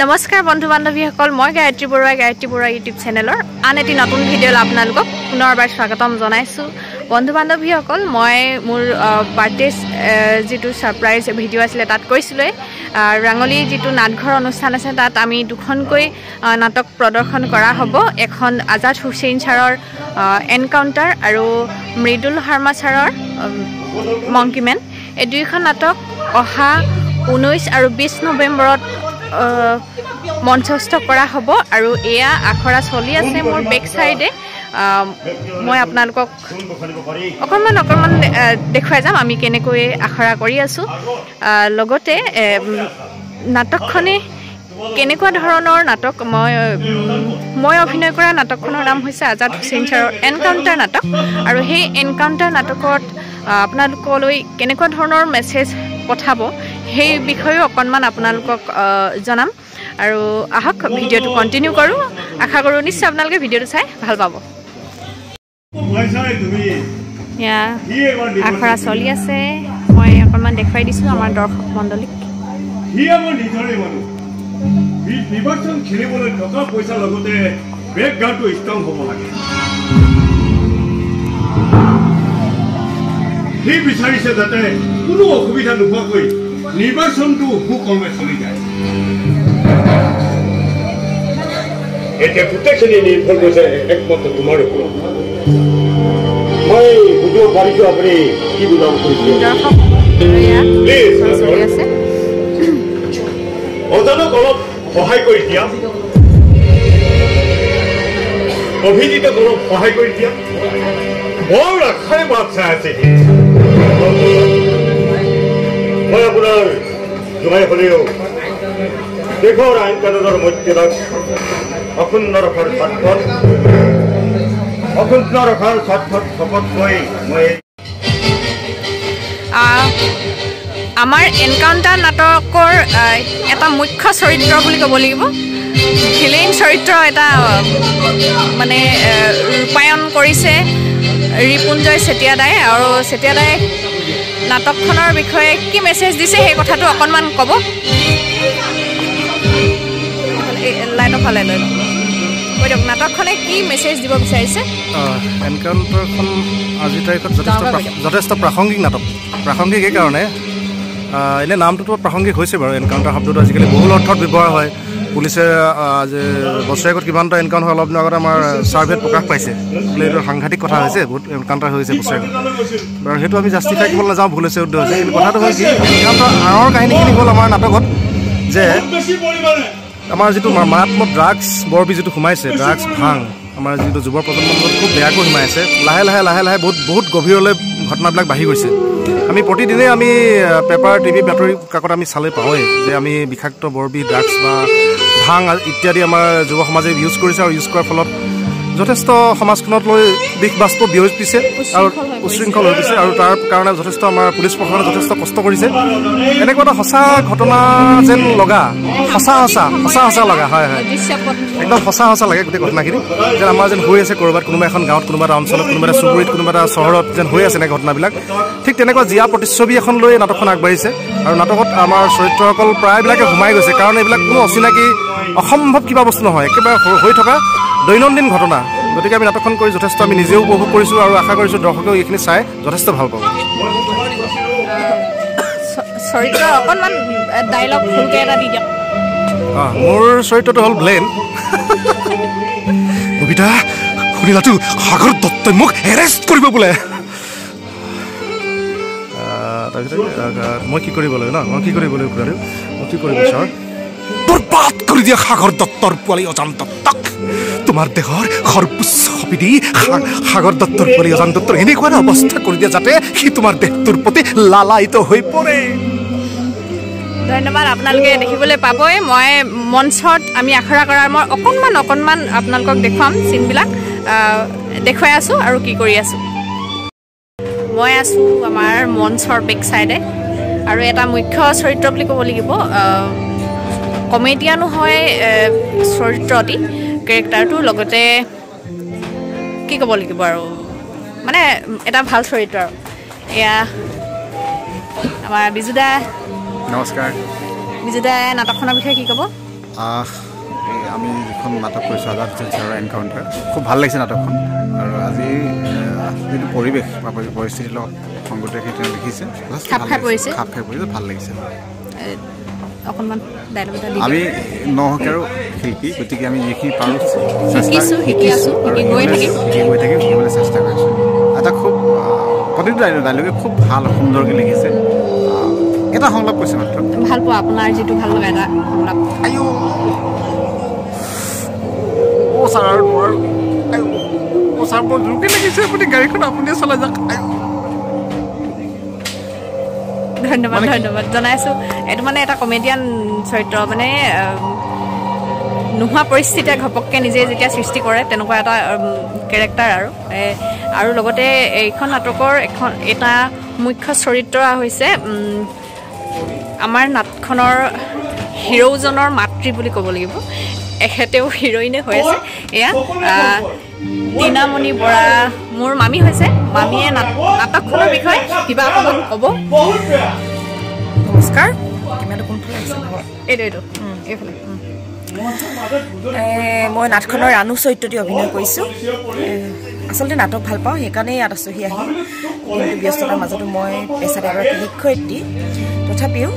নমস্কাৰ বন্ধু বান্ধৱীসকল মই গায়ত্ৰী বৰুৱা গায়ত্ৰী বৰুৱা ইউটিউব চেনেলৰ আন এটি নতুন ভিডিঅ'লৈ আপোনালোকক পুনৰবাৰ স্বাগতম জনাইছোঁ। বন্ধু বান্ধৱীসকল মই মোৰ বাৰ্থডে যিটো ছাৰপ্ৰাইজ ভিডিঅ' আছিলে তাত কৈছিলোঁৱে ৰাঙলী যিটো নাটঘৰ অনুষ্ঠান আছে তাত আমি দুখনকৈ নাটক প্ৰদৰ্শন কৰা হ'ব। এখন আজাদ হুছেইন ছাৰৰ এনকাউণ্টাৰ আৰু মৃদুল শৰ্মা ছাৰৰ মংকিমেন এই দুয়োখন নাটক অহা ঊনৈছ আৰু বিছ নৱেম্বৰত মঞ্চস্থ কৰা হ'ব আৰু এয়া আখৰা চলি আছে মোৰ বেক চাইডে। মই আপোনালোকক অকণমান অকণমান দেখুৱাই যাম আমি কেনেকৈ আখৰা কৰি আছোঁ। লগতে নাটকখনে কেনেকুৱা ধৰণৰ নাটক মই মই অভিনয় কৰা নাটকখনৰ নাম হৈছে আজাদ হুছেইন ছাৰৰ এনকাউণ্টাৰ নাটক। আৰু সেই এনকাউণ্টাৰ নাটকত আপোনালোকলৈ কেনেকুৱা ধৰণৰ মেছেজ পঠাব সেই বিষয়েও অকণমান আপোনালোকক জনাম। আৰু আহক ভিডিঅ'টো কণ্টিনিউ কৰোঁ। আশা কৰোঁ নিশ্চয় আপোনালোকে ভিডিঅ'টো চাই ভাল পাব। আখৰা চলি আছে। মই অকণমান দেখুৱাই দিছোঁ আমাৰ দৰ্শক মণ্ডলীক। নিৰ্বাচন খেলিবলৈ টকা পইচাৰ লগতে বেকগ্ৰাউণ্ডটো ষ্ট্ৰং হ'ব লাগে সি বিচাৰিছে যাতে কোনো অসুবিধা নোহোৱাকৈ নিৰ্বাচনটো সুকৰ্মে চলি যায়। এতিয়া গোটেইখিনি নিৰ্ভৰ কৰিছে একমাত্ৰ তোমাৰ ওপৰত। মই বুজিব পাৰিছো আপুনি কি বুজাব আছে। অজানক অলপ সহায় কৰি দিয়া। অভিজিতক অলপ সহায় কৰি দিয়া। বৰ আশাৰে বাট চাই আছে মই আপোনাৰ জোঁৱাই হ'লেও। দেশৰ আইন কানুনৰ মৰ্যাদাক অক্ষুণ্ণ ৰখাৰ স্বাৰ্থত অক্ষুণ্ণ ৰখাৰ স্বাৰ্থত শপত লৈ মই আমাৰ এনকাউণ্টাৰ নাটকৰ এটা মুখ্য চৰিত্ৰ বুলি ক'ব লাগিব। ভিলেইন চৰিত্ৰ এটা মানে ৰূপায়ণ কৰিছে ৰিপুঞ্জয় চেতিয়াদাই আৰু চেতিয়াদাই নাটকখনৰ বিষয়ে কি মেছেজ দিছে সেই কথাটো অকণমান ক'ব। লাইনৰ ফালে লৈ কৈ দিয়ক নাটকখনে কি মেছেজ দিব বিচাৰিছে? এনকাউণ্টাৰখন আজিৰ তাৰিখত যথেষ্ট যথেষ্ট প্ৰাসংগিক নাটক। প্ৰাসংগিক এইকাৰণে। এনেই নামটোতো প্ৰাসংগিক হৈছে বাৰু এনকাউণ্টাৰ শব্দটো আজিকালি বহুল অৰ্থত ব্যৱহাৰ হয়। পুলিচে বছৰেকত কিমানটা এনকাউণ্টাৰ হয় অলপ দিনৰ আগতে আমাৰ ছাৰ্ভেত প্ৰকাশ পাইছে। বোলে এইটো সাংঘাতিক কথা হৈছে বহুত এনকাউণ্টাৰ হৈছে বছৰেকত। বাৰু সেইটো আমি জাষ্টিফাই কৰিব নাযাওঁ ভুল হৈছে উদ্দেশ্য হৈছে। কিন্তু কথাটো কি এনকাউণ্টাৰ আঁৰৰ কাহিনীখিনি হ'ল আমাৰ নাটকত যে আমাৰ যিটো মাৰাত্মক ড্ৰাগছ বৰবি যিটো সোমাইছে ড্ৰাগছ ভাং আমাৰ যিটো যুৱ প্ৰজন্মৰ খুব বেয়াকৈ সোমাই আছে লাহে লাহে লাহে লাহে বহুত বহুত গভীৰলৈ ঘটনাবিলাক বাঢ়ি গৈছে। আমি প্ৰতিদিনেই আমি পেপাৰ টিভি বাতৰি কাকত আমি চালে পাওঁৱেই যে আমি বিষাক্ত বৰবি ড্ৰাগছ বা ভাং ইত্যাদি আমাৰ যুৱ সমাজে ইউজ কৰিছে আৰু ইউজ কৰাৰ ফলত যথেষ্ট সমাজখনত লৈ দিশ বাষ্প বিয়পিছে আৰু উশৃংখল হৈ গৈছে আৰু তাৰ কাৰণে যথেষ্ট আমাৰ পুলিচ প্ৰশাসনে যথেষ্ট কষ্ট কৰিছে। এনেকুৱা এটা সঁচা ঘটনা যেন লগা সঁচা সঁচা সঁচা সঁচা লগা হয় হয়। একদম সঁচা সঁচা লাগে গোটেই ঘটনাখিনি। যেন আমাৰ যেন হৈ আছে ক'ৰবাত কোনোবা এখন গাঁৱত কোনোবা এটা অঞ্চলত কোনোবা এটা চুবুৰীত কোনোবা এটা চহৰত যেন হৈ আছে এনেকৈ ঘটনাবিলাক। ঠিক তেনেকুৱা জীয়া প্ৰতিচ্ছবি এখন লৈ নাটকখন আগবাঢ়িছে আৰু নাটকত আমাৰ চৰিত্ৰসকল প্ৰায়বিলাকে সোমাই গৈছে। কাৰণ এইবিলাক কোনো অচিনাকি অসম্ভৱ কিবা বস্তু নহয়। একেবাৰে হৈ থকা দৈনন্দিন ঘটনা। গতিকে আমি নাটকখন কৰি যথেষ্ট আমি নিজেও উপভোগ কৰিছোঁ আৰু আশা কৰিছোঁ দৰ্শকেও এইখিনি চাই যথেষ্ট ভাল পাব। চৰিত্ৰ অকণমান ডাইলগ ফুলকৈ এটা দি দিয়ক। অঁ মোৰ চৰিত্ৰটো হ'ল ব্লেন কবিতা শুনিলাতো সাগৰ দত্তই মোক এৰেষ্ট কৰিব বোলে। মই কি কৰিব লাগে ন? মই কি কৰিব লাগিব মই কি কৰিব ছাৰ বৰবাদ কৰি দিয়া সাগৰ দত্তৰ পোৱালি অজান দত্তক তোমাৰ দেহৰ সৰ্বোচ্চ সপিদি সাগৰ দত্তৰ পোৱালি অজান দত্তৰ এনেকুৱা এটা অৱস্থা কৰি দিয়া যাতে সি তোমাৰ দেহটোৰ প্ৰতি লালায়িত হৈ পৰে। ধন্যবাদ আপোনালোকে দেখিবলৈ পাবই। মই মঞ্চত আমি আখৰা কৰাৰ মই অকণমান অকণমান আপোনালোকক দেখুৱাম চিনবিলাক। দেখুৱাই আছোঁ আৰু কি কৰি আছোঁ। মই আছোঁ আমাৰ মঞ্চৰ বেক চাইডে আৰু এটা মুখ্য চৰিত্ৰ বুলি ক'ব লাগিব। কমেডিয়ানো হয় চৰিত্ৰটি। কেৰেক্টাৰটো লগতে কি ক'ব লাগিব আৰু? মানে এটা ভাল চৰিত্ৰ আৰু। এয়া আমাৰ বিজুদা। নমস্কাৰ। বিজুদাই নাটকখনৰ বিষয়ে কি ক'ব? আমি যিখন নাটক কৰিছোঁ আজাদ হুছেইন ছাৰৰ এনকাউণ্টাৰ খুব ভাল লাগিছে নাটকখন। আৰু আজি যিটো পৰিৱেশ বা পৰি- পৰিস্থিতিৰ লগত সংগতি ৰাখি তেওঁ লিখিছে খাই। পৰিছে। খাপ খাই পৰিছে ভাল লাগিছে। অকণমান দি আমি দিয়ক। নহকাৰো শিল্পী গতিকে আমি যিখিনি পাৰোঁ শিকিছোঁ, শিকি আছোঁ, আৰু শিকি গৈ শিকিবলৈ- থাকিম। শিকি গৈ থাকিম শিকিবলৈ চেষ্টা কৰিছোঁ। এটা খুব প্ৰতিটো ডাইলগ খুব ভাল সুন্দৰকৈ লিখিছে। এটা সংলাপ কৈছে মাত্ৰ। ভাল পোৱা আপোনাৰ যিটো ভাল লগা এটা সংলাপ। আইও। অ' ছাৰ আৰু নোৱাৰোঁ। আইও। অ' ছাৰ বৰ জোৰকৈ লাগিছে আপুনি গাড়ীখন আপুনিয়ে চলাই যাওক। ধন্যবাদ? ধন্যবাদ। জনাইছোঁ এইটো মানে এটা কমেডিয়ান চৰিত্ৰ মানে নোহোৱা পৰিস্থিতিয়ে ঘপককৈ নিজে যেতিয়া সৃষ্টি কৰে তেনেকুৱা এটা কেৰেক্টাৰ আৰু। আৰু লগতে এইখন নাটকৰ এখন এটা মুখ্য চৰিত্ৰ হৈছে আমাৰ নাটখনৰ হিৰ'জনৰ মাতৃ বুলি ক'ব লাগিব। এখেতেও হিৰইনে হৈ আছে। এয়া টিনামণি বৰা মোৰ মামী হৈছে। মামীয়ে নাট- নাটকখনৰ বিষয়ে কিবা অকণমান ক'ব। নমস্কাৰ। কেমেৰাটো কোনফালে আছে এইটো এইটো। এইফালে। মই নাটখনৰ ৰাণু চৰিত্ৰটি অভিনয় কৰিছোঁ। আচলতে নাটক ভাল পাওঁ সেইকাৰণেই ইয়াত আছোঁহি আহি। ব্যস্ততাৰ মাজতো মই এগৰাকী শিক্ষয়িত্ৰী। তথাপিও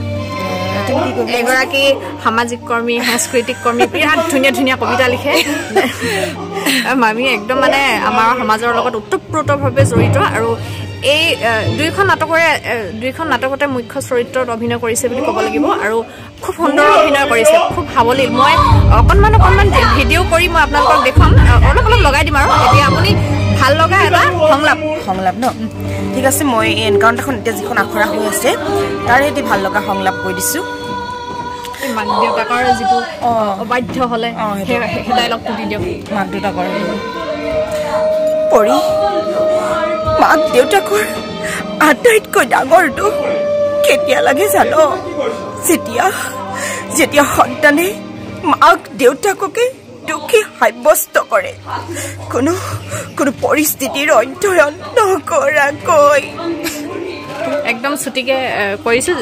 এগৰাকী সামাজিক কৰ্মী সাংস্কৃতিক কৰ্মী বিৰাট ধুনীয়া ধুনীয়া কবিতা লিখে। মামী একদম মানে আমাৰ সমাজৰ লগত ওতপ্ৰোতভাৱে জড়িত আৰু এই দুইখন নাটকৰে দুইখন নাটকতে মুখ্য চৰিত্ৰত অভিনয় কৰিছে বুলি ক'ব লাগিব আৰু খুব সুন্দৰ অভিনয় কৰিছে খুব সাৱলীল। মই অকণমান অকণমান ভিডিঅ' কৰি মই আপোনালোকক দেখুৱাম। অলপ অলপ লগাই দিম আৰু। এতিয়া আপুনি ভাল লগা এটা সংলাপ। সংলাপ ন? ঠিক আছে মই এই এনকাউণ্টাৰখন এতিয়া যিখন আখৰা হৈ আছে তাৰে এটি ভাল লগা সংলাপ কৈ দিছোঁ। মাক দেউতাকৰ যিটো। অবাধ্য হ'লে। সেই ডাইলগটো দি দিয়ক মাক দেউতাকৰ পৰি মাক দেউতাকৰ আটাইতকৈ ডাঙৰটো কেতিয়া লাগে জান যেতিয়া যেতিয়া সন্তানে মাক দেউতাককে দুখী সাব্যস্ত কৰে কোনো কোনো পৰিস্থিতিৰ অধ্যয়ন নকৰাকৈ একদম ছুটিকৈ কৰিছোঁ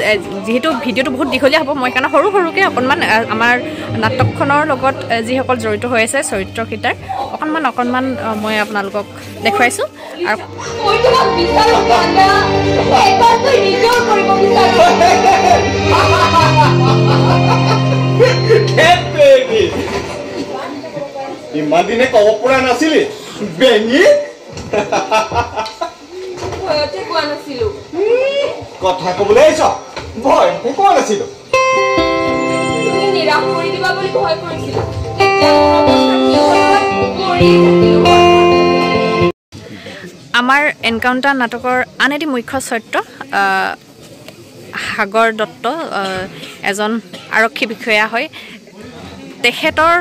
যিহেতু ভিডিঅ'টো বহুত দীঘলীয়া হ'ব মই সেইকাৰণে সৰু সৰুকৈ অকণমান আমাৰ নাটকখনৰ লগত যিসকল জড়িত হৈ আছে চৰিত্ৰকেইটাৰ অকণমান অকণমান মই আপোনালোকক দেখুৱাইছোঁ। আৰু ইমান দিনে ক'ব পৰা নাছিলি। বেঙি? ভয়তে কোৱা নাছিলো। কথা ক'বলৈ আহিছ? ভয় মই কোৱা নাছিলো। নিৰাশ কৰি দিবা বুলি ভয় কৰিছিলো। কি। আমাৰ এনকাউণ্টাৰ নাটকৰ আন এটি মুখ্য চৰিত্ৰ সাগৰ দত্ত এজন আৰক্ষী বিষয়া হয়। তেখেতৰ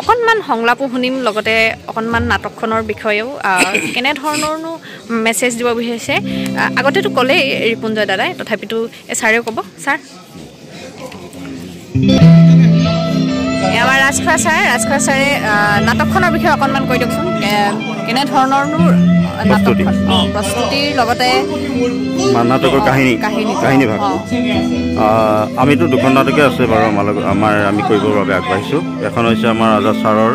অকণমান সংলাপো শুনিম লগতে অকণমান নাটকখনৰ বিষয়েও। কেনেধৰণৰনো মেছেজ দিব বিচাৰিছে আগতেতো ক'লেই ৰিপুঞ্জয় দাদাই তথাপিতো ছাৰেও ক'ব। ছাৰ? আমাৰ ৰাজখোৱা ছাৰ। ৰাজখোৱা ছাৰে নাটকখনৰ বিষয়ে অকণমান কৈ দিয়কচোন। কেনেধৰণৰনো প্ৰস্তুতিৰ লগতে নাটকৰ কাহিনী। কাহিনী। ভাগ। আমিতো দুখন নাটকে আছে বাৰু আমাৰ লগত আমাৰ আমি কৰিবৰ বাবে আগবাঢ়িছোঁ। এখন হৈছে আমাৰ আজাদ ছাৰৰ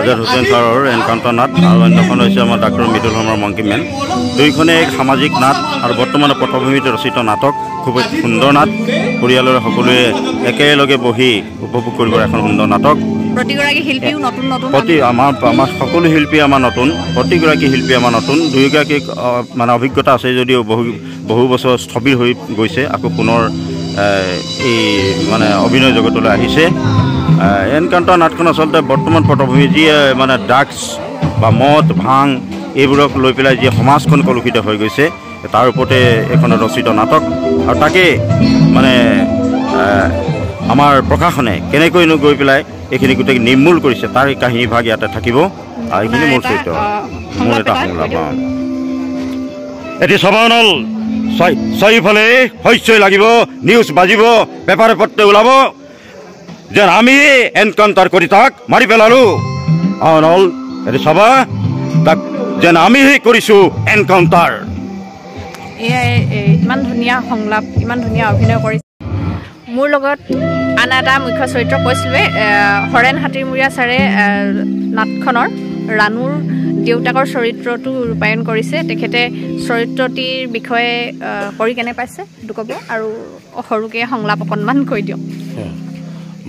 আজাদ। হুছেইন ছাৰৰ এনকাউণ্টাৰ নাট আৰু অন্যখন হৈছে আমাৰ ডাক্তৰ মৃদুল শৰ্মাৰ মংকি মেন দুয়োখনেই এক সামাজিক নাট আৰু বৰ্তমানৰ পটভূমিত ৰচিত নাটক। খুব এক সুন্দৰ নাট। পৰিয়ালৰ সকলোৱে একেলগে বহি উপভোগ কৰিব এখন সুন্দৰ নাটক। প্ৰতিগৰাকী শিল্পীও নতুন নতুন প্ৰতি আমাৰ আমাৰ সকলো শিল্পী আমাৰ নতুন প্ৰতিগৰাকী শিল্পী আমাৰ নতুন দুয়োগৰাকী মানে অভিজ্ঞতা আছে যদিও বহু বহু বছৰ স্থবিৰ হৈ গৈছে আকৌ পুনৰ এই মানে অভিনয় জগতলৈ আহিছে। এনকাউণ্টাৰ নাটখন আচলতে বৰ্তমান পটভূমি যিয়ে মানে ড্ৰাগছ বা মদ ভাং এইবোৰক লৈ পেলাই যি সমাজখন কলুষিত হৈ গৈছে তাৰ ওপৰতে এখন ৰচিত নাটক। আৰু তাকে মানে আমাৰ প্ৰশাসনে কেনেকৈনো গৈ পেলাই এইখিনি গোটেই নিৰ্মূল কৰিছে তাৰ এই কাহিনী ভাগ ইয়াতে থাকিব আৰু এইখিনি মোৰ চৰিত্ৰ। মোৰ এটা সংলাপ এটা। এটি সভানল চাৰিওফালে শস্যই লাগিব নিউজ বাজিব পেপাৰে পত্ৰে ওলাব যেন আমি এনকাউণ্টাৰ কৰি তাক মাৰি পেলালো। অঁ নল এটি সভা তাক যেন আমিহে কৰিছোঁ এনকাউণ্টাৰ। ইমান ধুনীয়া সংলাপ ইমান ধুনীয়া অভিনয় কৰিছে। মোৰ লগত আন এটা মুখ্য চৰিত্ৰ কৈছিলোৱে হৰেণ হাতীমূৰীয়া ছাৰে নাটখনৰ ৰাণুৰ দেউতাকৰ চৰিত্ৰটো ৰূপায়ণ কৰিছে। তেখেতে চৰিত্ৰটিৰ বিষয়ে কৰি কেনে পাইছে সেইটো ক'ব আৰু সৰুকৈ সংলাপ অকণমান কৈ দিয়ক।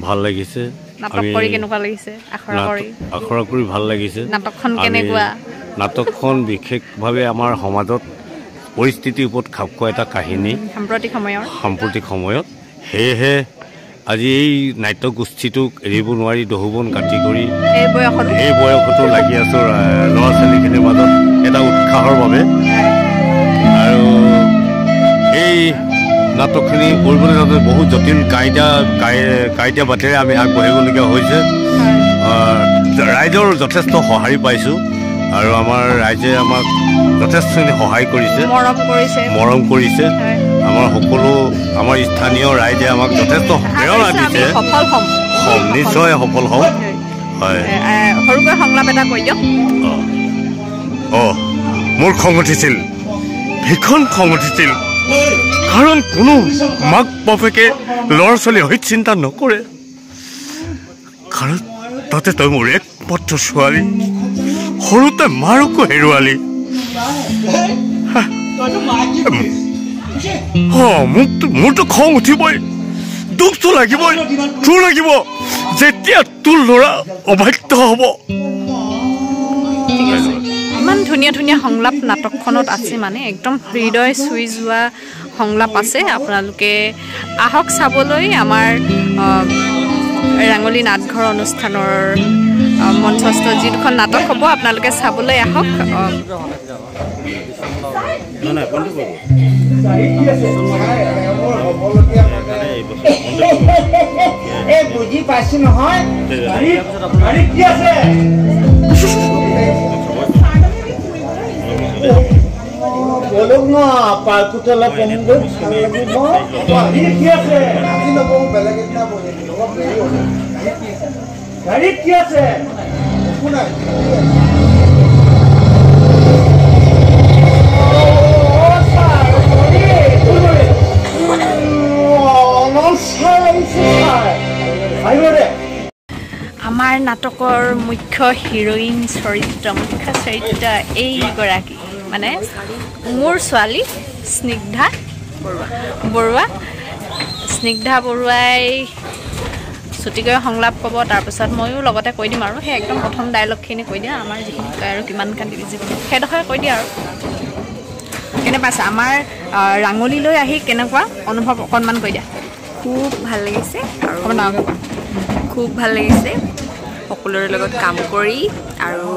ভাল লাগিছে। নাটক আমি কৰি কেনেকুৱা লাগিছে? আখৰা কৰি। আখৰা কৰি ভাল লাগিছে। নাটকখন কেনেকুৱা? নাটকখন বিশেষভাৱে আমাৰ সমাজত পৰিস্থিতিৰ ওপৰত খাপ খোৱা এটা কাহিনী। সাম্প্ৰতিক সময়ৰ। সাম্প্ৰতিক সময়ত। সেয়েহে আজি এই নাট্যগোষ্ঠীটোক এৰিব নোৱাৰি দহুবন কাটি কৰি এই বয়সতো? লাগি আছোঁ ল'ৰা ছোৱালীখিনিৰ মাজত এটা উৎসাহৰ বাবে। আৰু এই নাটকখিনি কৰিবলৈ যাওঁতে বহুত জটিল কাইদা কাই- কাইদা বাটেৰে আমি আগবাঢ়িবলগীয়া হৈছে। ৰাইজৰ যথেষ্ট সঁহাৰি পাইছোঁ। আৰু আমাৰ ৰাইজে আমাক যথেষ্টখিনি সহায় কৰিছে। মৰম কৰিছে। মৰম কৰিছে। আমাৰ সকলো আমাৰ স্থানীয় ৰাইজে আমাক যথেষ্ট প্ৰেৰণা দিছে। সফল হ'ম। নিশ্চয় সফল হ'ম। হয়। এ, এ, সৰুকৈ সংলাপ এটা কৈ দিয়ক। অঁ। মোৰ খং উঠিছিল। ভীষণ খং উঠিছিল। কাৰণ কোনো মাক বাপেকে ল'ৰা ছোৱালী হৈ চিন্তা নকৰে। কাৰণ তাতে তই মোৰ একমাত্ৰ ছোৱালী। সৰুতে মাৰকো হেৰুৱালি। মোৰতো খং উঠিবই। দুখটো লাগিবই তোৰ লাগিব। যেতিয়া তোৰ ল'ৰা অবাধ্য হ'ব। ইমান ধুনীয়া ধুনীয়া সংলাপ নাটকখনত আছে মানে। একদম হৃদয় চুই যোৱা সংলাপ আছে। আপোনালোকে আহক চাবলৈ আমাৰ ৰাঙলী নাটঘৰ অনুষ্ঠানৰ মঞ্চস্থ যি দুখন নাটক হ'ব আপোনালোকে চাবলৈ আহক। আমাৰ নাটকৰ মুখ্য হিৰইন চৰিত্ৰ মুখ্য চৰিত্ৰ এইগৰাকী। মানে মোৰ ছোৱালী স্নিগ্ধা বৰুৱা। বৰুৱা স্নিগ্ধা বৰুৱাই ছুটিকৈ সংলাপ ক'ব তাৰপিছত ময়ো লগতে কৈ দিম আৰু। সেই একদম প্ৰথম ডাইলগখিনি কৈ দিয়া আমাৰ যিখিনি কয় আৰু কিমান কান্দি জীৱনত সেইডোখৰে কৈ দিয়া আৰু। কেনে পাইছে? আমাৰ ৰাঙলীলৈ আহি কেনেকুৱা অনুভৱ অকণমান কৈ দিয়া। খুব ভাল লাগিছে আৰু খুব ভাল লাগিছে। সকলোৰে লগত কাম কৰি আৰু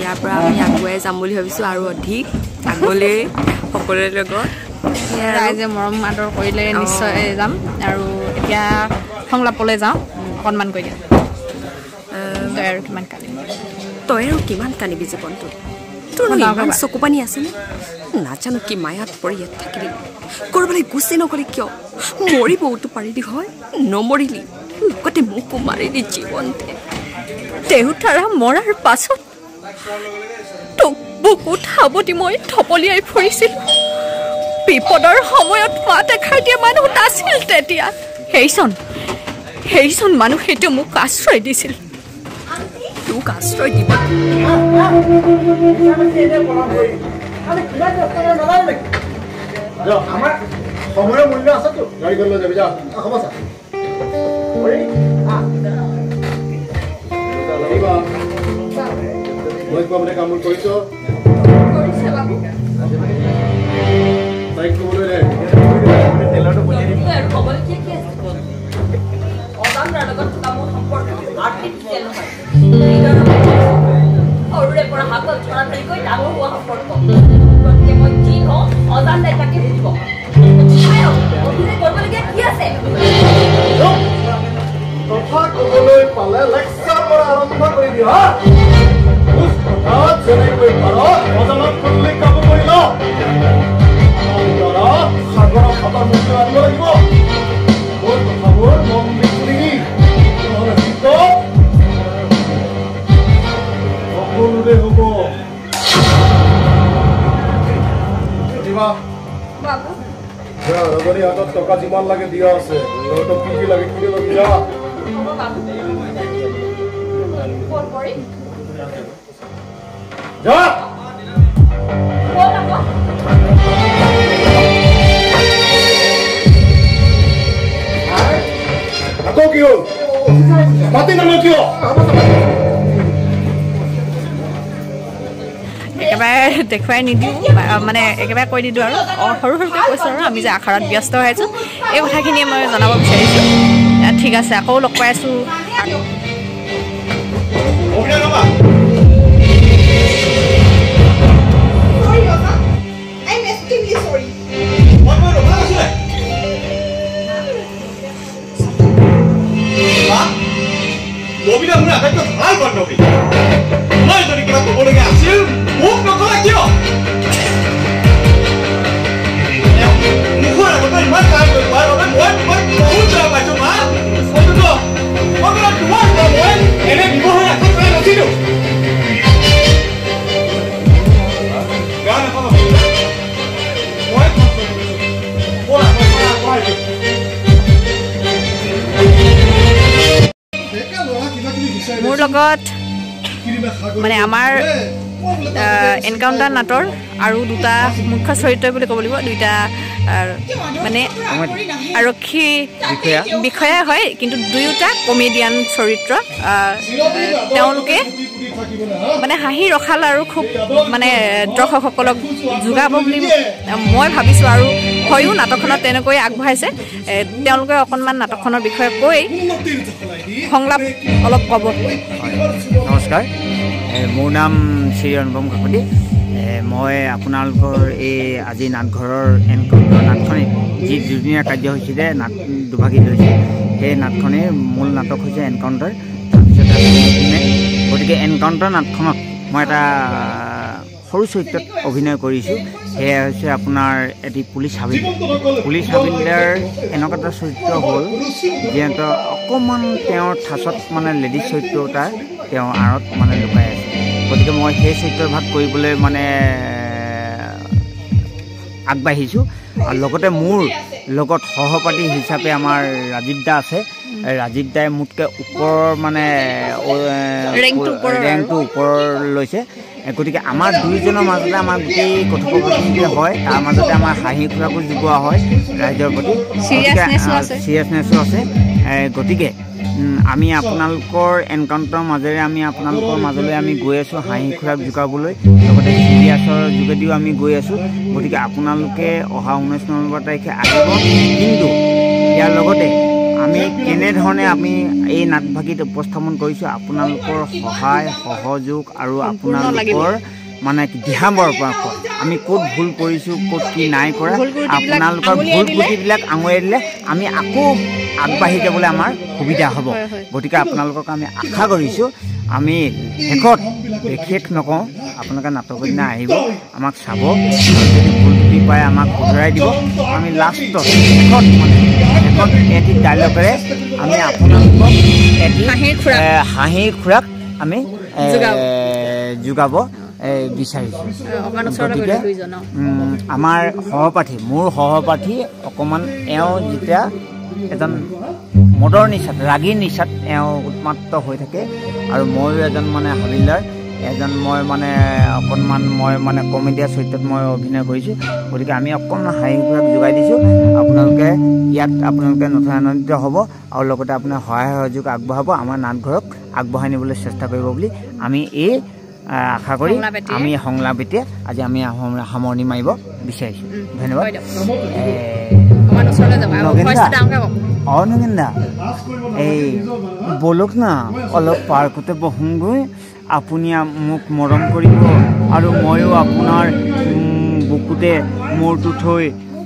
ইয়াৰ পৰা আমি আগুৱাই যাম বুলি ভাবিছোঁ আৰু অধিক আগলৈ সকলোৰে লগত। ৰাইজে মৰম আদৰ কৰিলে। নিশ্চয় যাম আৰু এতিয়া সংলাপলৈ যাওঁ। অকণমান কৈ দিয়া। তই আৰু কিমান কালি? তই আৰু কিমান কান্দিবি জীৱনটোত তোৰ ইমান। চকু পানী আছেনে? নাজানো কি মায়াত পৰি ইয়াত থাকিলি। ক'ৰবালৈ গুচি নগ'লি কিয়? মৰিবওতো পাৰিলি হয় নমৰিলি। লগতে মোকো মাৰিলি জীৱনতে দেউতাৰা মৰাৰ পাছত তোক বুকুত সাৱটি মই থপলিয়াই ফুৰিছিলোঁ। বিপদৰ সময়ত মাত এষাৰ দিয়া মানুহ নাছিল তেতিয়া। সেইজন সেইজন মানুহ সেইটো মোক আশ্ৰয় দিছিল। তোক আশ্ৰয় দিব। আমাৰ সময়ৰ মূল্য আছেতো গাড়ীখন লৈ যাবি যা। হ'ব চা। মই কোৱা মানে কামবোৰ কৰিছ তাইক ক'বলৈ দে সাগৰৰ খতৰ মুক্ত আনিব লাগিব ৰগৰী হাতত টকা যিমান লাগে দিয়া আছে। তহঁতক কি কি লাগে কিনি ল'বি যা। কি হ'ল? মাতি নানো কিয়? একেবাৰে দেখুৱাই নিদিওঁ মানে একেবাৰে কৈ নিদিওঁ আৰু। সৰু সৰুকৈ কৈছোঁ আৰু আমি যে আখৰাত ব্যস্ত হৈ আছোঁ এই কথাখিনিয়ে মই জনাব বিচাৰিছোঁ। ঠিক আছে আকৌ লগ পাই আছোঁ। মোৰ আটাইতকৈ ভাল বান্ধৱী। মই যদি কিবা ক'বলগীয়া আছিল কোৱা এইটো। মোৰ লগত মানে আমাৰ এনকাউণ্টাৰ নাটৰ আৰু দুটা মুখ্য চৰিত্ৰ বুলি ক'ব লাগিব দুইটা মানে আৰক্ষী বিষয়া। হয় কিন্তু দুয়োটা কমেডিয়ান চৰিত্ৰ। তেওঁলোকে মানে হাঁহি ৰখাল আৰু খুব মানে দৰ্শকসকলক যোগাব বুলি মই ভাবিছোঁ আৰু হয়ো নাটকখনত তেনেকৈ আগবঢ়াইছে। তেওঁলোকে অকণমান নাটকখনৰ বিষয়ে কৈ সংলাপ অলপ ক'ব। নমস্কাৰ। মোৰ নাম শ্ৰী অনুপম কাকতি মই আপোনালোকৰ এই আজি নাটঘৰৰ এনকাউণ্টাৰ নাটখনে যি দুদিনীয়া কাৰ্যসূচীৰে নাট দুভাগী লৈছে সেই নাটখনেই মূল নাটক হৈছে এনকাউণ্টাৰ তাৰপিছতে গতিকে এনকাউণ্টাৰ নাটখনত মই এটা সৰু চৰিত্ৰত অভিনয় কৰিছোঁ। সেয়া হৈছে আপোনাৰ এটি পুলিচ হাবিলদাৰ পুলিচ হাবিলদাৰ এনেকুৱা এটা চৰিত্ৰ হ'ল যিহেতু অকণমান তেওঁৰ ঠাচত মানে লেডিজ চৰিত্ৰ এটা তেওঁৰ আঁৰত মানে লুকাই আছে। গতিকে মই সেই চৰিত্ৰ ভাগ কৰিবলৈ মানে আগবাঢ়িছোঁ। আৰু লগতে মোৰ লগত সহপাঠী হিচাপে আমাৰ ৰাজীৱ দা আছে। ৰাজীৱ দাই মোতকৈ ওপৰৰ মানে ৰেংকটো ওপৰৰ লৈছে। গতিকে আমাৰ দুয়োজনৰ মাজতে আমাৰ গোটেই কথোপকথন যে হয়। তাৰ মাজতে আমাৰ হাঁহি খুৰাকো যোগোৱা হয় ৰাইজৰ প্ৰতি। Seriousness-ও আছে। চিৰিয়াছনেছো আছে। এ, গতিকে আমি আপোনালোকৰ এনকাউণ্টাৰৰ মাজেৰে আমি আপোনালোকৰ মাজলৈ আমি গৈ আছোঁ হাঁহি খুৰাক জোকাবলৈ লগতে চিৰিয়াছৰ যোগেদিও আমি গৈ আছোঁ। গতিকে আপোনালোকে অহা ঊনৈছ নৱেম্বৰ তাৰিখে আহিব। কিন্তু ইয়াৰ লগতে আমি কেনেধৰণে আমি এই নাটভাগীত উপস্থাপন কৰিছোঁ আপোনালোকৰ সহায় সহযোগ আৰু আপোনালোকৰ মানে দিহাবৰ পৰা কোৱা। আমি ক'ত ভুল কৰিছোঁ ক'ত কি নাই কৰা আপোনালোকৰ ভুল ত্ৰুটিবিলাক আঙুলিয়াই দিলে আমি আকৌ আগবাঢ়ি যাবলৈ আমাৰ সুবিধা হ'ব। গতিকে আপোনালোকক আমি আশা কৰিছোঁ আমি শেষত বিশেষ নকওঁ আপোনালোকে নাটকৰ দিনা আহিব আমাক চাব যদি ভুল ত্ৰুটি পাই আমাক শুধৰাই দিব আমি লাষ্টত শেষত মানে শেষত এটি ডাইলগেৰে আমি আপোনালোকক এটি হাঁহিৰ খোৰাক। আমি যোগাব। বিচাৰিছোঁ। গতিকে আমাৰ সহপাঠী মোৰ সহপাঠী অকণমান এওঁ যেতিয়া এজন মদৰ নিচাত ৰাগীৰ নিচাত এওঁ উন্মাত্ত হৈ থাকে আৰু ময়ো এজন মানে হাবিলদাৰ এজন মই মানে অকণমান মই মানে কমেডিয়া চৰিত্ৰত মই অভিনয় কৰিছোঁ। গতিকে আমি অকণমান হাঁহি খুৰাক যোগাই দিছোঁ। আপোনালোকে ইয়াত আপোনালোকে নথৈ আনন্দিত হ'ব আৰু লগতে আপোনাৰ সহায় সহযোগ আগবঢ়াব। আমাৰ নাটঘৰক আগবঢ়াই নিবলৈ চেষ্টা কৰিব বুলি আমি এই আশা কৰি। আমি সংলাপ এতিয়া আজি আমি সাম- সামৰণি মাৰিব বিচাৰিছোঁ। ধন্যবাদ। অ নগেন দা এই বলক না অলপ পাৰ্কতে বহোঁগৈ। আপুনি মোক মৰম কৰিব আৰু ময়ো আপোনাৰ বুকুতে মূৰটো থৈ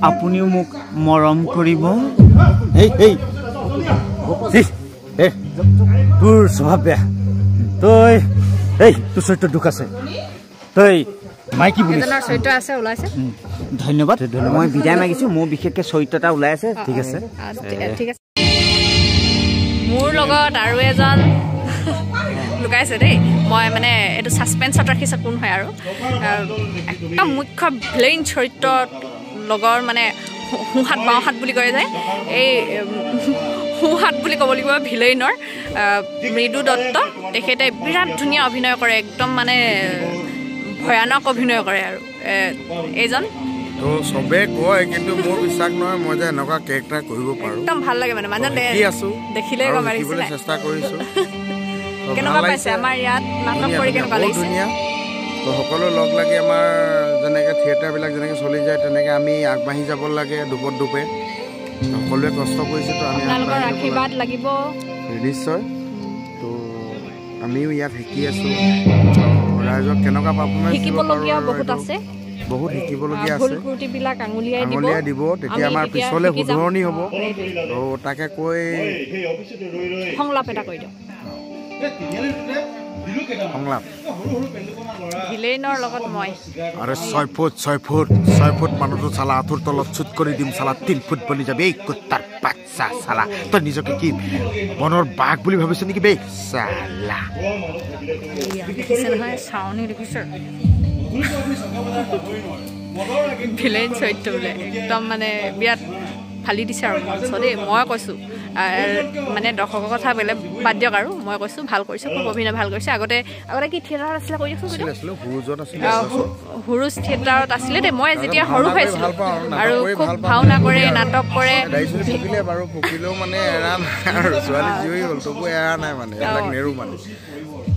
আপুনিও মোক মৰম কৰিব। তোৰ স্বভাৱ বেয়া। তই এই তোৰ চৰিত্ৰ দুখ আছে তই মাইকী বুলি চৰিত্ৰ আছে ওলাইছে ধন্যবাদ মই বিদায় মাগিছোঁ মোৰ বিশেষকৈ চৰিত্ৰ এটা ওলাই আছে ঠিক আছে ঠিক- আছে মোৰ লগত আৰু এজন লুকাইছে দেই মই মানে এইটো ছাছপেন্সত ৰাখিছে কোন হয় আৰু একদম মুখ্য ভিলেইন চৰিত্ৰ লগৰ মানে সোঁহাত বাওঁহাত বুলি কয় যায় এই সোঁহাত বুলি ক'ব লাগিব ভিলেইনৰ মৃদু দত্ত। তেখেতে বিৰাট ধুনীয়া অভিনয় কৰে একদম মানে ভয়ানক অভিনয় কৰে আৰু। এইজন? তো চবে কয় কিন্তু মোৰ বিশ্বাস নহয় মই যে এনেকুৱা কেৰেক্টাৰ কৰিব পাৰোঁ। একদম ভাল লাগে মানে শিকি আছোঁ দেখিলে গম পাইছিলে চেষ্টা কৰিছোঁ। কেনেকুৱা পাইছে। আমাৰ ইয়াত নাটক কৰি কেনেকুৱা লাগিছে? ধুনীয়া। তো সকলো লগ লাগি আমাৰ যেনেকৈ থিয়েটাৰবিলাক যেনেকৈ চলি যায় তেনেকৈ আমি আগবাঢ়ি যাব লাগে দুপত দুপে সকলোৱে কষ্ট কৰিছেতো আমি আশীৰ্বাদ লাগিব। লাগে। নিশ্চয়। তো আমিও ইয়াত শিকি আছোঁ। ৰাইজক কেনেকুৱা পাৰফৰ্মেঞ্চ শিকিবলগীয়া বহুত আছে। বহুত শিকিবলগীয়া আছে। ত্ৰুটিবিলাক আঙুলিয়াই দিব। আঙুলিয়াই দিব তেতিয়া আমি আমাৰ পিছলৈ। শুধৰণি হ'ব। তো তাকে কৈ সংলাপ এটা কৰি দিয়ক। সংলাপ ভিলেইনৰ লগত মই। আৰে ছয় ফুট ছয় ফুট ছয় ফুট মানুহটো চালা আঁঠুৰ তলত চুট কৰি দিম চালা তিন ফুট বনি যাবি। এই কুত্তাৰ বাচ্চা চালা তই নিজকে কি মনৰ বাঘ বুলি ভাবিছ নেকি বে? চালা। চাউনি দেখিছে ভিলেইন চৰিত্ৰ বোলে। একদম মানে বিৰাট ফালি দিছে আৰু মঞ্চ দেই। মই কৈছোঁ মানে দৰ্শকৰ কথা বেলেগ বাদ দিয়ক আৰু। মই কৈছোঁ ভাল কৰিছে খুব অভিনয় ভাল কৰিছে। আগতে আগতে কি থিয়েটাৰত আছিলে কৈ দিয়কচোন হুৰুজ থিয়েটাৰত আছিলে দেই। মই যেতিয়া সৰু হৈছিলোঁ আৰু খুব। ভাওনা কৰে নাটক কৰে।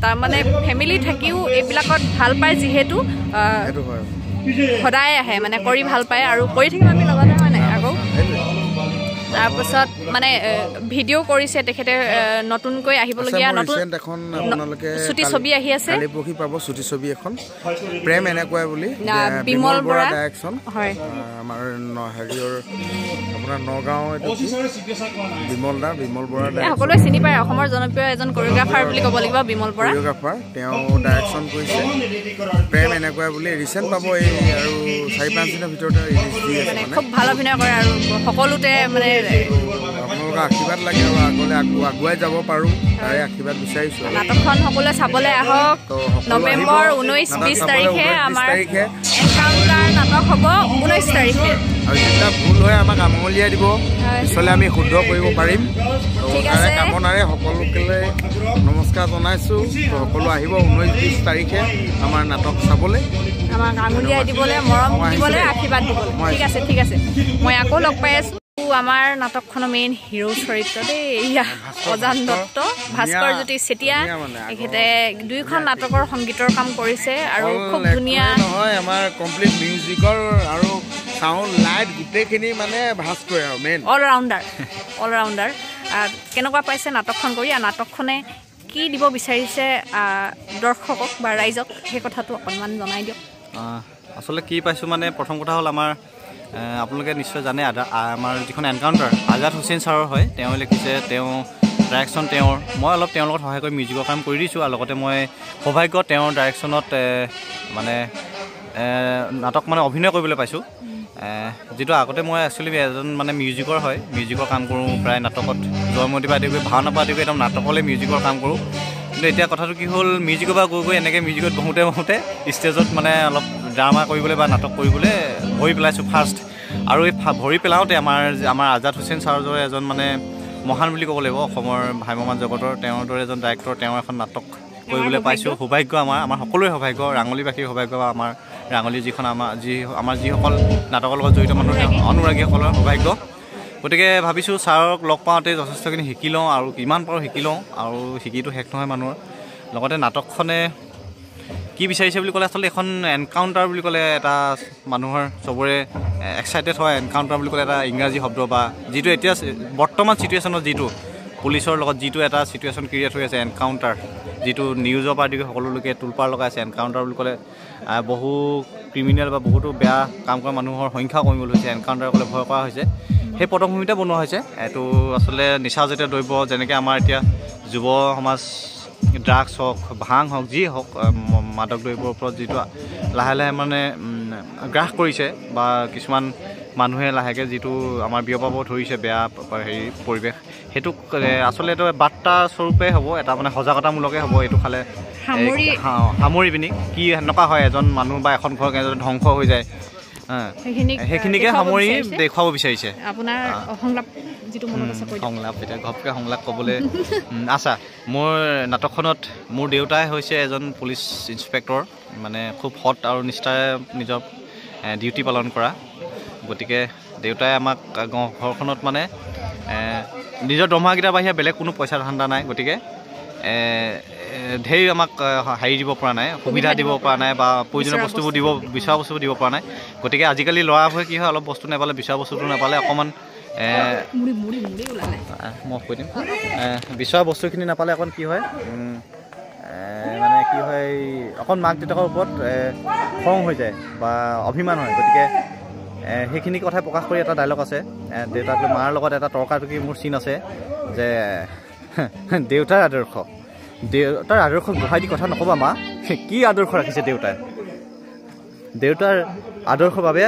তাৰমানে ফেমিলি থাকিও এইবিলাকত ভাল পায় যিহেতু সদায় আহে মানে কৰি ভাল পায় আৰু কৰি থাকিম আমি লগতে। তাৰপাছত মানে ভিডিঅ' কৰিছে তেখেতে নতুনকৈ আহিবলগীয়া নতুন এখন আপোনালোকে চুটি কালি- ছবি আহি আছে। কালি পৰহি পাব চুটি ছবি এখন। প্ৰেম এনেকুৱাই বুলি বিমল বৰা। ডাইৰেকশ্যন। হয়। আমাৰ হেৰিয়ৰ আপোনাৰ নগাঁও? বিমল দা বিমল বৰা এ, সকলোৱে চিনি পায় অসমৰ জনপ্ৰিয় এজন কৰিঅ'গ্ৰাফাৰ বুলি ক'ব লাগিব বিমল বৰা। কৰিঅ'গ্ৰাফাৰ তেওঁ ডাইৰেকশ্যন কৰিছে। প্ৰেম এনেকুৱাই বুলি ৰিচেণ্ট পাব এই আৰু চাৰি পাঁচ দিনৰ ভিতৰতে খুব ভাল অভিনয় কৰে আৰু সকলোতে মানে আপোনালোকৰ আশীৰ্বাদ লাগে আৰু আগলৈ আগু- আগুৱাই যাব পাৰোঁ তাৰে আশীৰ্বাদ বিচাৰিছোঁ। নাটকখন সকলোৱে চাবলৈ আহক। নৱেম্বৰ। ঊনৈছ বিছ তাৰিখে 19 আমাৰ। এনকাউণ্টাৰ নাটক হ'ব ঊনৈছ তাৰিখে। আৰু যেতিয়া ভুল হয় আমাক আঙুলিয়াই দিব। পিছলৈ আমি শুদ্ধ কৰিব পাৰিম। তাৰে। কামনাৰে সকলোকে নমস্কাৰ জনাইছোঁ। সকলো আহিব ঊনৈছ বিছ তাৰিখে আমাৰ নাটক চাবলৈ। আমাক আঙুলিয়াই দিবলৈ মৰম দিবলৈ আশীৰ্বাদ দিবলৈ। ঠিক আছে ঠিক আছে। মই আকৌ লগ পাই আছোঁ। আমাৰ নাটকখনৰ মেইন হিৰ' চৰিত্ৰ দেই। অজান দত্ত ভাস্কৰ জ্যোতি চেতিয়া। তেখেতে দুয়োখন নাটকৰ সংগীতৰ কাম কৰিছে আৰু খুব ধুনীয়া নহয় আমাৰ কমপ্লিট মিউজিকৰ আৰু চাউণ্ড লাইট গোটেইখিনি মানে ভাস্কৰে আৰু main all rounder all rounder কেনেকুৱা পাইছে নাটকখন কৰি? আৰু নাটকখনে কি দিব বিচাৰিছে দৰ্শকক বা ৰাইজক? সেই কথাটো অকণমান জনাই দিয়ক। আচলতে কি পাইছোঁ মানে প্ৰথম কথা হ'ল আমাৰ আপোনালোকে নিশ্চয় জানে আমাৰ যিখন এনকাউণ্টাৰ আজাদ হুছেইন ছাৰৰ হয় তেওঁ লিখিছে তেওঁ ডাইৰেকশ্যন তেওঁৰ মই অলপ তেওঁৰ লগত সহায় কৰি মিউজিকৰ কাম কৰি দিছোঁ আৰু লগতে মই সৌভাগ্য তেওঁৰ ডাইৰেকশ্যনত মানে নাটক মানে অভিনয় কৰিবলৈ পাইছোঁ। যিটো আগতে মই একচুৱেলি এজন মানে মিউজিকৰ হয় মিউজিকৰ কাম কৰোঁ প্ৰায় নাটকত। জয়মতীৰ পৰা আদি কৰি ভাওনাৰ পৰা আদি কৰি একদম নাটকলৈ মিউজিকৰ কাম কৰোঁ। কিন্তু এতিয়া কথাটো কি হ'ল মিউজিকৰ পৰা গৈ গৈ এনেকৈ মিউজিকত বহোঁতে বহোঁতে ষ্টেজত মানে অলপ ড্ৰামা কৰিবলৈ বা নাটক কৰিবলৈ ভৰি পেলাইছোঁ ফাৰ্ষ্ট আৰু এই ভৰি পেলাওঁতে আমাৰ আমাৰ আজাদ হুছেইন ছাৰৰ দৰে এজন মানে মহান বুলি ক'ব লাগিব। অসমৰ ভ্ৰাম্যমান জগতৰ তেওঁৰ দৰে এজন ডাইৰেক্টৰ তেওঁৰ এখন নাটক কৰিবলৈ পাইছোঁ। সৌভাগ্য আমাৰ আমাৰ সকলোৰে সৌভাগ্য। ৰাঙলীবাসীৰ সৌভাগ্য বা আমাৰ ৰাঙলী যিখন আমাৰ যি আমাৰ যিসকল নাটকৰ লগত জড়িত মানুহ অনুৰাগীসকলৰ সৌভাগ্য। গতিকে ভাবিছোঁ ছাৰক লগ পাওঁতে যথেষ্টখিনি শিকি লওঁ আৰু কিমান পাৰোঁ শিকি লওঁ। আৰু শিকিটো শেষ নহয় মানুহৰ। লগতে নাটকখনে কি বিচাৰিছে বুলি ক'লে আচলতে এখন এনকাউণ্টাৰ বুলি ক'লে এটা মানুহৰ চবৰে এক্সাইটেড হয় এনকাউণ্টাৰ বুলি ক'লে এটা ইংৰাজী শব্দ বা যিটো এতিয়া বৰ্তমান চিটুৱেশ্যনত যিটো পুলিচৰ লগত যিটো এটা চিটুৱেশ্যন ক্ৰিয়েট হৈ আছে এনকাউণ্টাৰ যিটো নিউজৰ পৰা আদি সকলো লোকে লগাই আছে এনকাউণ্টাৰ বুলি ক'লে বহু ক্ৰিমিনেল বা বহুতো বেয়া কাম কৰা মানুহৰ সংখ্যাও কমিবলৈ হৈছে এনকাউণ্টাৰ ক'লে ভয় কৰা হৈছে। সেই পটভূমিতে বনোৱা হৈছে। এইটো আচলতে নিচাজাতীয় দ্ৰব্য যেনেকৈ আমাৰ এতিয়া যুৱ সমাজ ড্ৰাগছ হওক ভাং হওক যি হওক মাদক দ্ৰব্যৰ ওপৰত যিটো লাহে লাহে মানে গ্ৰাস কৰিছে বা কিছুমান মানুহে লাহেকৈ যিটো আমাৰ বিয়পাব ধৰিছে বেয়া হেৰি পৰিৱেশ সেইটোক আচলতে এইটো বাৰ্তা স্বৰূপে হ'ব এটা মানে সজাগতামূলকে হ'ব এইটো খালে সামৰি- পিনি কি এনেকুৱা হয় এজন মানুহ বা এখন ঘৰ ধ্বংস হৈ যায়। সেইখিনিক, সামৰি। দেখুৱাব বিচাৰিছে আপোনাৰ। সংলাপ যিটো মনত আছে কৈ দিয়ক। সংলাপ এতিয়া ঘপকৈ সংলাপ ক'বলৈ আচ্ছা মোৰ নাটকখনত মোৰ দেউতাই হৈছে এজন পুলিচ ইনস্পেক্টৰ মানে খুব সৎ আৰু নিষ্ঠাৰে নিজৰ ডিউটি পালন কৰা গতিকে দেউতাই আমাক ঘৰখনত মানে নিজৰ দৰমহাকেইটাৰ বাহিৰে বেলেগ কোনো পইচা ধান্দা নাই গতিকে ঢেৰ আমাক হেৰি দিব পৰা নাই সুবিধা দিব পৰা নাই বা প্ৰয়োজনীয় বস্তুবোৰ দিব বিচৰা বস্তুবোৰ দিব পৰা নাই। গতিকে আজিকালি ল'ৰাবোৰে কি হয় অলপ বস্তু নাপালে বিচৰা বস্তুটো নাপালে অকণমান মই কৈ দিম। বিচৰা বস্তুখিনি নাপালে অকণ কি হয় মানে কি হয় অকণ মাক দেউতাকৰ ওপৰত খং হৈ যায় বা অভিমান হয়। গতিকে সেইখিনি কথাই প্ৰকাশ কৰি এটা ডাইলগ আছে। দেউতাক মাৰ লগত এটা তৰ্কাতৰ্কি মোৰ চিন আছে যে দেউতাৰ আদৰ্শ। দেউতাৰ আদৰ্শক বহাই দি কথা নক'বা মা। কি আদৰ্শ ৰাখিছে দেউতাই? দেউতাৰ আদৰ্শৰ বাবে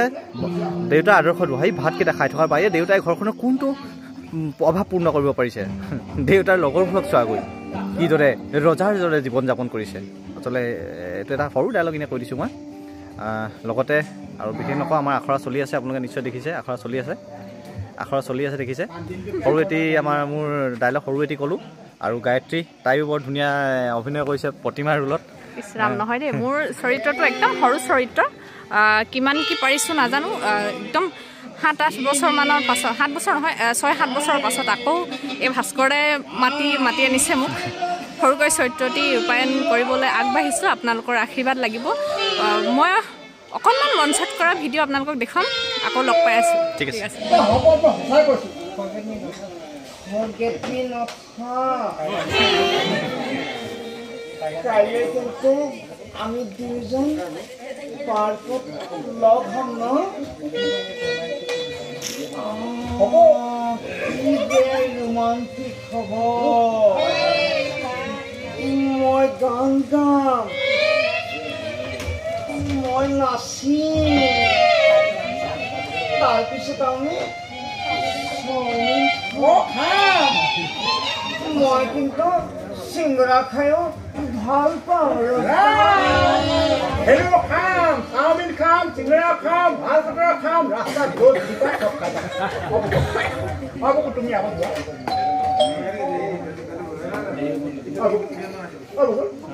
দেউতাৰ আদৰ্শত বহাই ভাতকেইটা খাই থকাৰ বাহিৰে দেউতাই ঘৰখনৰ কোনটো অভাৱ পূৰ্ণ কৰিব পাৰিছে? দেউতাৰ লগৰবোৰক চোৱাগৈ। কিদৰে ৰজাৰ দৰে জীৱন যাপন কৰিছে। আচলতে এইটো এটা সৰু ডাইলগ এনে কৈ দিছোঁ মই। লগতে আৰু বিশেষ নকওঁ আমাৰ আখৰা চলি আছে আপোনালোকে নিশ্চয় দেখিছে আখৰা চলি আছে। আখৰা চলি আছে দেখিছে। সৰু এটি আমাৰ মোৰ ডাইলগ সৰু এটি ক'লোঁ। আৰু গায়ত্ৰী তাইও বৰ ধুনীয়া অভিনয় কৰিছে প্ৰতিমাৰ ৰোলত। ইছৰাম নহয় দেই মোৰ চৰিত্ৰটো একদম সৰু চৰিত্ৰ। কিমান কি পাৰিছোঁ নাজানো একদম সাত আঠ বছৰমানৰ পাছত সাত বছৰ নহয় ছয় সাত বছৰৰ পাছত আকৌ এই ভাস্কৰে মাতি মাতি আনিছে মোক। সৰুকৈ চৰিত্ৰটি ৰূপায়ণ কৰিবলৈ আগবাঢ়িছোঁ আপোনালোকৰ আশীৰ্বাদ লাগিব। মই অকণমান মঞ্চত কৰা ভিডিঅ' আপোনালোকক দেখুৱাম আকৌ লগ পাই আছোঁ। ঠিক আছে। কাইলৈ কিন্তু আমি দুয়োজন পাৰ্কত লগ হ'ম ন? হ'ব কি যে ৰোমান্টিক হ'ব মই গান গাম মই নাচিম তাৰপিছত আমি চাওমিন খাম মই কিন্তু চিংৰা খায়ো ভাল পাওঁ হেৰিও খাম চাওমিন খাম চিঙৰা খাম ভাল পকৰা খাম ৰাস্তাত গ'ল জিকা চব খাই যাম হ'ব তুমি আগত যোৱা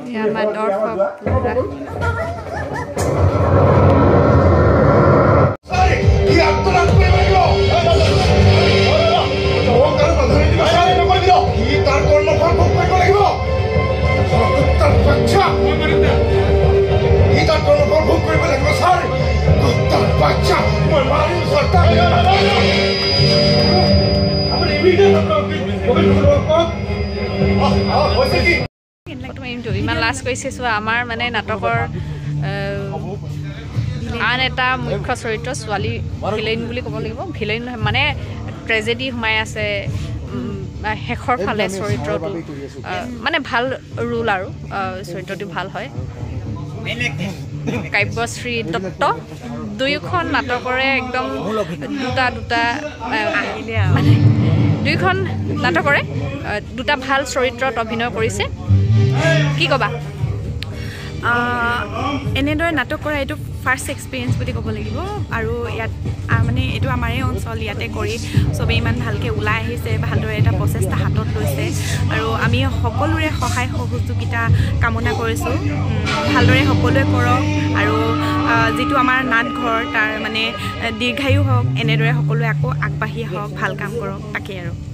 এয়া আমাৰ দৰ্শক ইমান লাজ কৰিছে চোৱা আমাৰ মানে নাটকৰ আন এটা মুখ্য চৰিত্ৰ ছোৱালী ভিলেইন বুলি ক'ব লাগিব। ভিলেইন মানে ট্ৰেজেডি সোমাই আছে শেষৰ ফালে চৰিত্ৰটো মানে ভাল ৰোল আৰু চৰিত্ৰটো ভাল হয়। কাব্যশ্ৰী দত্ত দুয়োখন নাটকৰে একদম দুটা দুটা দুয়োখন নাটকৰে দুটা ভাল চৰিত্ৰত অভিনয় কৰিছে। কি ক'বা? এনেদৰে নাটক কৰা এইটো ফাৰ্ষ্ট এক্সপিৰিয়েঞ্চ বুলি ক'ব লাগিব আৰু ইয়াত মানে এইটো আমাৰেই অঞ্চল ইয়াতে কৰি চবেই ইমান ভালকৈ ওলাই আহিছে ভালদৰে এটা প্ৰচেষ্টা হাতত লৈছে আৰু আমি সকলোৰে সহায় সহযোগিতা কামনা কৰিছোঁ। ভালদৰে সকলোৱে কৰক আৰু যিটো আমাৰ নাটঘৰ তাৰ মানে দীৰ্ঘায়ু হওক এনেদৰে সকলোৱে আকৌ আগবাঢ়ি আহক ভাল কাম কৰক তাকেই আৰু।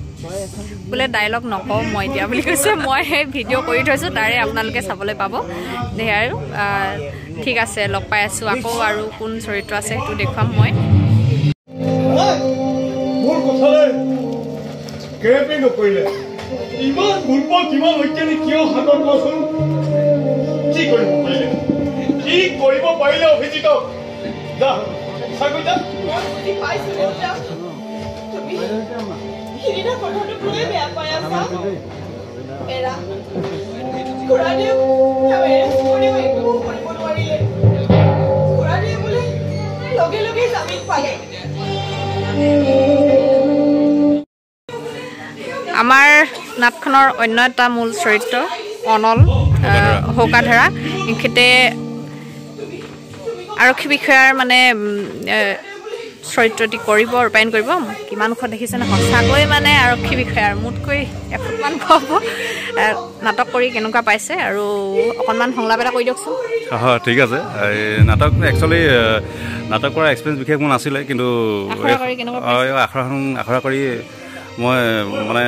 বোলে ডাইলগ নকওঁ মই এতিয়া বুলি কৈছে। মই সেই ভিডিঅ' কৰি থৈছোঁ তাৰে আপোনালোকে চাবলৈ পাব। সেয়াই আৰু ঠিক আছে লগ পাই আছোঁ আকৌ আৰু কোন চৰিত্ৰ আছে সেইটো দেখুৱাম মই। ইমান ভুলপথ কিয় হাতত কোৱাচোন কি কৰিব পাৰিলে? কি কৰিব পাৰিলে অভিজিত যা চাগৈ যা। সিদিনা কথাটো বেয়া পাই আছা এৰা। খুৰাদেউ তেওঁ এৰেষ্ট কৰিও একো কৰিব নোৱাৰিলে। খুৰাদেউ বোলে লগে লগে জামিন পালে। আমাৰ নাটখনৰ অন্য এটা মূল চৰিত্ৰ অনল হৌকাধৰা তেখেতে আৰক্ষী বিষয়াৰ মানে চৰিত্ৰটি কৰিব ৰূপায়ণ কৰিব কিমান ওখ দেখিছেনে সঁচাকৈ মানে আৰক্ষী বিষয়াৰ মোতকৈ এফুটমান খুৱাব নাটক কৰি কেনেকুৱা পাইছে আৰু অকণমান সংলাপ এটা কৰি দিয়কচোন। হয় ঠিক আছে। এই নাটক একচুৱেলি নাটক কৰা এক্সপিৰিয়েঞ্চ বিশেষ মোৰ নাছিলে কিন্তু আখৰাখন আখৰা কৰি মই মানে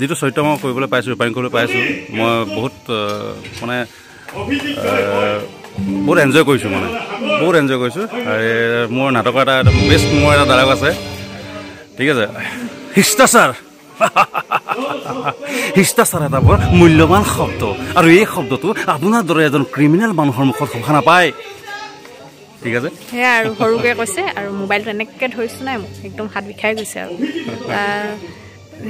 যিটো চৰিত্ৰ মই কৰিবলৈ পাইছোঁ ৰূপায়ণ কৰিবলৈ পাইছোঁ মই বহুত মানে বহুত এনজয় কৰিছোঁ মানে। বহুত এনজয় কৰিছোঁ। মোৰ নাটকৰ এটা বেষ্ট মোৰ এটা ডাইলগ আছে। ঠিক আছে। শিষ্টাচাৰ শিষ্টাচাৰ এটা বৰ মূল্যৱান শব্দ। আৰু এই শব্দটো আপোনাৰ দৰে এজন ক্ৰিমিনেল মানুহৰ মুখত শোভা নাপায়। ঠিক আছে? সেয়া আৰু সৰুকৈ কৈছে আৰু মোবাইলটো এনেকৈ ধৰিছোঁ নাই মোক। একদম হাত বিষাই গৈছে আৰু।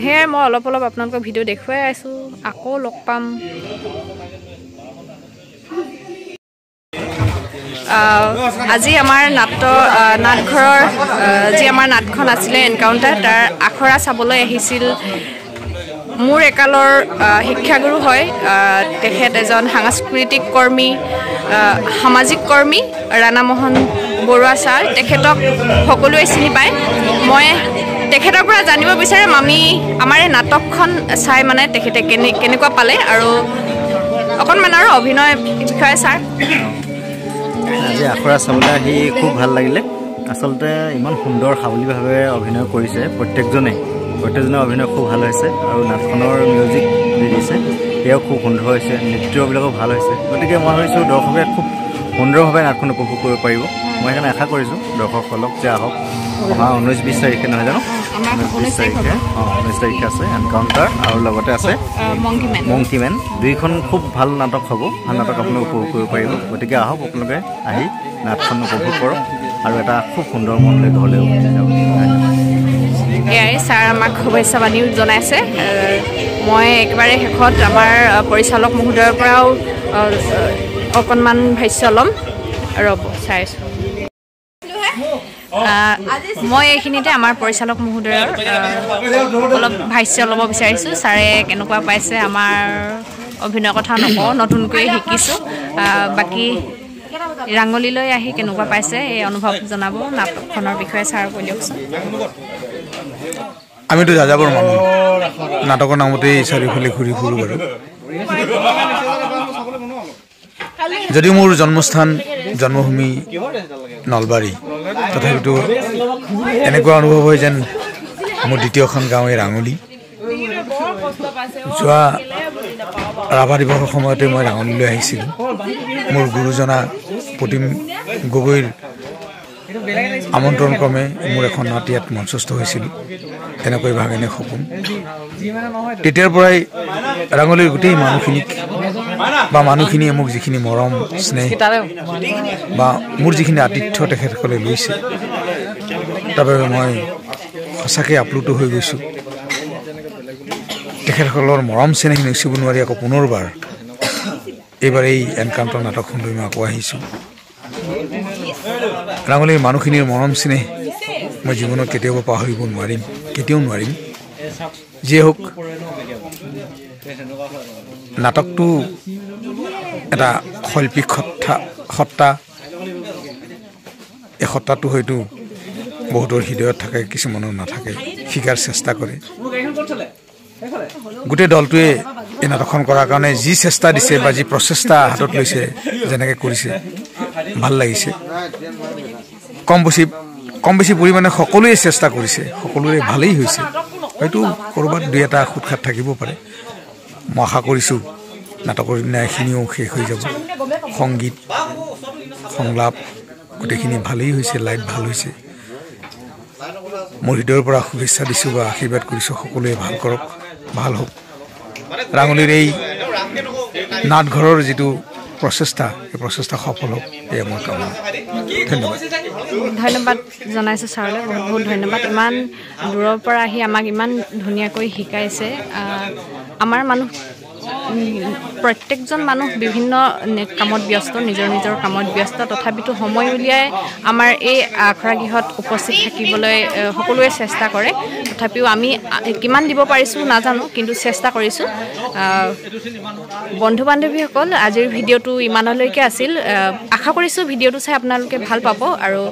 সেয়াই মই অলপ অলপ আপোনালোকক ভিডিঅ' দেখুৱাই আছোঁ। আকৌ লগ পাম আহ, আজি আমাৰ নাট আহ, নাটঘৰৰ যি আমাৰ নাটখন আছিলে এনকাউণ্টাৰ তাৰ আখৰা চাবলৈ আহিছিল। মোৰ একালৰ শিক্ষাগুৰু হয় তেখেত এজন সাংস্কৃতিক কৰ্মী সামাজিক কৰ্মী ৰাণামোহন বৰুৱা ছাৰ। তেখেতক সকলোৱে চিনি পায়। মই তেখেতৰ পৰা জানিব বিচাৰিম আমি আমাৰ এই নাটকখন চাই মানে তেখেতে কেনে কেনেকুৱা পালে আৰু অকণমান আৰু অভিনয় বিষয়ে ছাৰ। আজি আখৰা চাবলৈ আহি খুব ভাল লাগিলে। আচলতে ইমান সুন্দৰ সাৱলীভাৱে অভিনয় কৰিছে প্ৰত্যেকজনেই প্ৰত্যেকজনে অভিনয় খুব ভাল হৈছে আৰু নাটখনৰ মিউজিক যি দিছে। সেয়াও খুব সুন্দৰ হৈছে নৃত্যবিলাকো ভাল হৈছে। গতিকে মই ভাবিছোঁ দৰ্শকে খুব সুন্দৰভাৱে নাটখন উপভোগ কৰিব পাৰিব। মই সেইকাৰণে আশা কৰিছোঁ দৰ্শকসকলক যে আহক। অহা ঊনৈছ বিছ তাৰিখে নহয় জানো? ঊনৈছ তাৰিখে। অঁ ঊনৈছ তাৰিখে আছে এনকাউণ্টাৰ আৰু লগতে আছে মংকিমেন মংকি মেন দুইখন খুব ভাল নাটক হ'ব। ভাল নাটক আপোনালোকে উপভোগ কৰিব পাৰিব গতিকে আহক আপোনালোকে আহি নাটখন উপভোগ কৰক আৰু এটা খুব সুন্দৰ মনলৈ ঘৰলৈ উভতি যাওক। এয়াই ছাৰ আমাক শুভেচ্ছা বাণীও জনাইছে। মই একেবাৰে শেষত আমাৰ পৰিচালক মহোদয়ৰ পৰাও অকণমান ভাষ্য ল'ম। ৰ'ব চাইছোঁ মই এইখিনিতে আমাৰ পৰিচালক মহোদয়ৰ অলপ ভাষ্য ল'ব বিচাৰিছোঁ। ছাৰে কেনেকুৱা পাইছে আমাৰ অভিনয়ৰ কথা নকওঁ নতুনকৈ শিকিছোঁ। বাকী ৰাঙলীলৈ আহি কেনেকুৱা পাইছে এই অনুভৱ জনাব নাটকখনৰ বিষয়ে ছাৰ কৈ দিয়কচোন। আমিতো যাযাবৰ মানুহ। নাটকৰ নামতেই চাৰিওফালে ঘূৰি ফুৰোঁ বাৰু। যদিও মোৰ জন্মস্থান জন্মভূমি নলবাৰী তথাপিতো এনেকুৱা অনুভৱ হয় যেন মোৰ দ্বিতীয়খন এই ৰাঙলী। যোৱা ৰাভা দিৱসৰ সময়তে মই ৰাঙলীলৈ আহিছিলোঁ। মোৰ গুৰুজনা প্ৰতিম গগৈৰ আমন্ত্ৰণ ক্ৰমে মোৰ এখন নাট ইয়াত মঞ্চস্থ হৈছিলোঁ। তেনেকৈ ভাগেনে সপোন। তেতিয়াৰ পৰাই ৰাঙলীৰ গোটেই মানুহখিনিক বা মানুহখিনিয়ে মোক যিখিনি মৰম স্নেহ বা মোৰ যিখিনি আতিথ্য তেখেতসকলে লৈছে তাৰ বাবে মই সঁচাকৈ আপ্লুত হৈ গৈছোঁ তেখেতসকলৰ মৰম চেনেহ নেচিব নোৱাৰি আকৌ পুনৰবাৰ এইবাৰ এই এনকাউণ্টাৰ নাটকখন লৈ মই আকৌ আহিছোঁ ৰাঙলীৰ মানুহখিনিৰ মৰম চেনেহ মই জীৱনত কেতিয়াবা পাহৰিব নোৱাৰিম কেতিয়াও নোৱাৰিম যিয়ে হওক নাটকটো এটা শৈল্পিক সত্তা এই সত্তাটো হয়তো বহুতৰ হৃদয়ত থাকে কিছুমানৰ নাথাকে শিকাৰ চেষ্টা কৰে। গোটেই দলটোৱে এই নাটকখন কৰাৰ কাৰণে যি চেষ্টা দিছে বা যি প্ৰচেষ্টা হাতত লৈছে যেনেকৈ কৰিছে ভাল লাগিছে। কম বেছি কম বেছি পৰিমাণে সকলোৱে চেষ্টা কৰিছে সকলোৰে ভালেই হৈছে। হয়তো ক'ৰবাত দুই এটা খুটখাট থাকিব পাৰে। মই আশা কৰিছোঁ নাটকৰ দিনা এইখিনিও শেষ হৈ যাব। সংগীত সংলাপ গোটেইখিনি ভালেই হৈছে লাইট ভাল হৈছে। মোৰ হৃদয়ৰ পৰা শুভেচ্ছা দিছোঁ বা আশীৰ্বাদ কৰিছোঁ সকলোৱে ভাল কৰক ভাল হওক। ৰাঙলীৰ এই নাটঘৰৰ যিটো প্ৰচেষ্টা এই প্ৰচেষ্টা সফল হওক এয়া মোৰ কামনা। ধন্যবাদ। ধন্যবাদ জনাইছোঁ ছাৰলৈ বহুত বহুত ধন্যবাদ। ইমান দূৰৰ পৰা আহি আমাক ইমান ধুনীয়াকৈ শিকাইছে। আমাৰ মানুহ প্ৰত্যেকজন মানুহ বিভিন্ন কামত ব্যস্ত নিজৰ নিজৰ কামত ব্যস্ত। তথাপিতো সময় উলিয়াই আমাৰ এই আখৰা গৃহত উপস্থিত থাকিবলৈ সকলোৱে চেষ্টা কৰে। তথাপিও আমি কিমান দিব পাৰিছোঁ নাজানো কিন্তু চেষ্টা কৰিছোঁ। বন্ধু বান্ধৱীসকল আজিৰ ভিডিঅ'টো ইমানলৈকে আছিল। আশা কৰিছোঁ ভিডিঅ'টো চাই আপোনালোকে ভাল পাব আৰু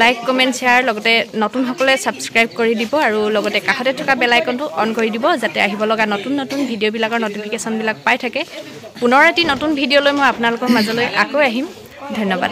লাইক কমেণ্ট শ্বেয়াৰ লগতে নতুনসকলে ছাবস্ক্ৰাইব কৰি দিব আৰু লগতে কাষতে থকা বেল আইকনটো অন কৰি দিব যাতে আহিব লগা নতুন নতুন ভিডিঅ'বিলাকৰ নটিফিকেশ্যনবিলাক পাই থাকে। পুনৰ এটি নতুন ভিডিঅ' লৈ মই আপোনালোকৰ মাজলৈ আকৌ আহিম। ধন্যবাদ।